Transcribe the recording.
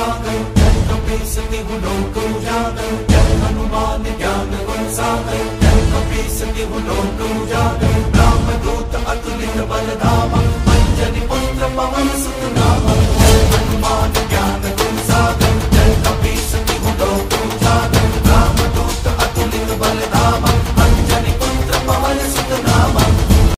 सागर जन्म में सके हो लोक उजागर जय हनुमान ज्ञान गुण सागर जन्म में सके हो लोक उजागर राम दूत अतुलित बल धाम मंजन पुत्र पवन सुत नाम जय